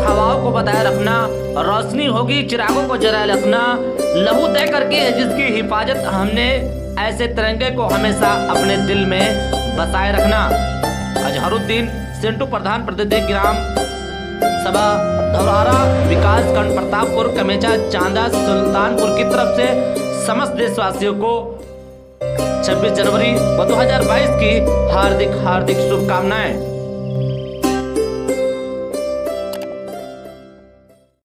बताए रखना, रोशनी होगी, चिरागों को जराए रखना लहू तय करके जिसकी हिफाजत हमने, ऐसे तिरंगे को हमेशा अपने दिल में बसाए रखना। अजहरुद्दीन सिंटू प्रधान प्रतिनिधि ग्राम सभा, धौरारा, विकास खंड, प्रतापपुर कमेचा चांदा, सुल्तानपुर की तरफ़ से समस्त देशवासियों को 26 जनवरी 2022 की हार्दिक हार्दिक शुभकामनाएँ।